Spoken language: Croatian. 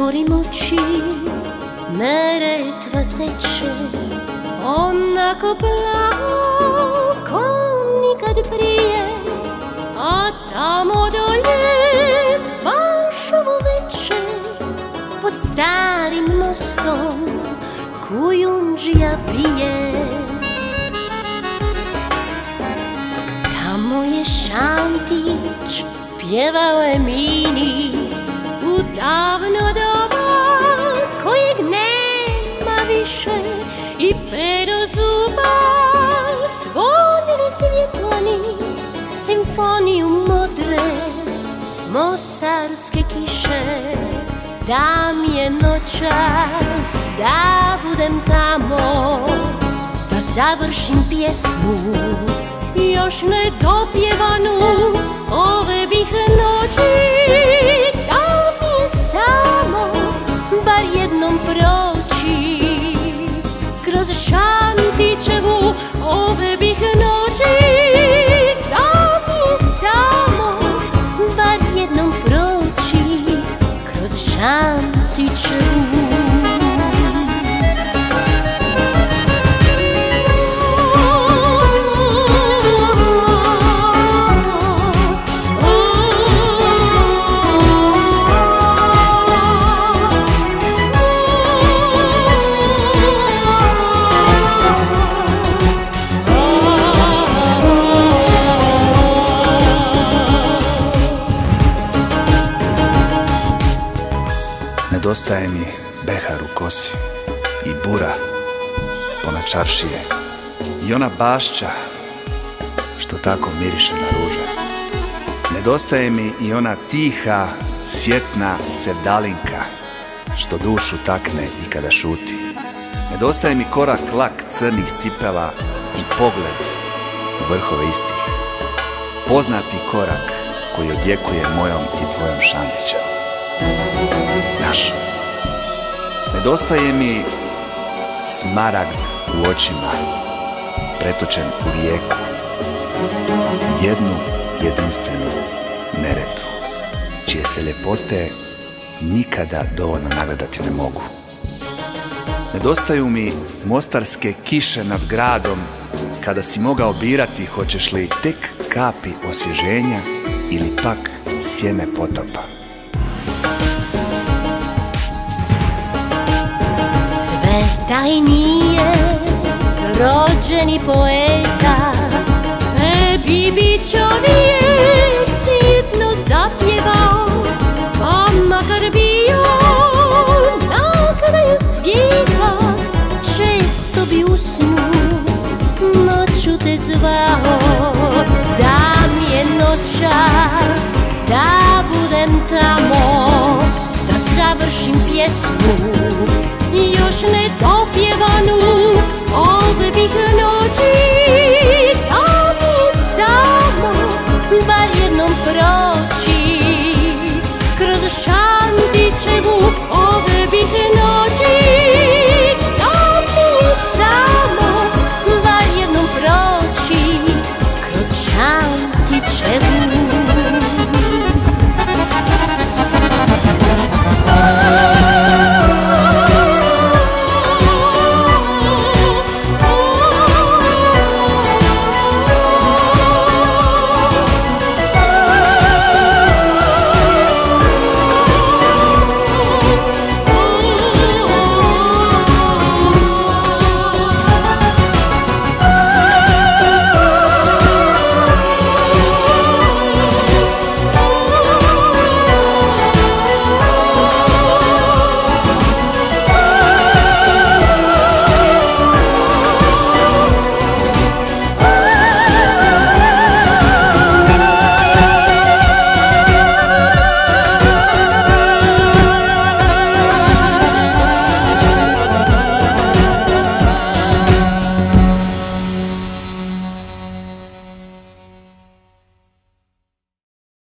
Zatvorim oči, neretva teče Onako plavo ko nikad prije A tamo dolje, baš ovo večer Pod starim mostom, kujundžija pije. Tamo je Šantić, pjevao je Mini U davno I pero zuba zvonili svjetlani Simfoniju modre, mostarske kiše Da mi je noćas, da budem tamo Da završim pjesmu još ne dopjevanu ove Nedostaje mi behar u kosi i bura pona čaršije i ona bašća što tako miriše na ruže. Nedostaje mi i ona tiha, sjetna sevdalinka što dušu takne i kada šuti. Nedostaje mi korak lak crnih cipela i pogled u vrhove istih. Poznati korak koji odjekuje mojom i tvojom Šantićem Nedostaje mi smaragd u očima, pretočen u rijeku, jednu jedinstvenu neretvu, čije se ljepote nikada dovoljno nagledati ne mogu. Nedostaju mi mostarske kiše nad gradom, kada si mogao birati hoćeš li tek kapi osvježenja ili pak sjeme potopa. Eh? dai nie rođeni poeta e bibi čo już piesku, już nie dopiewanu odbich noci, to mi samo bali.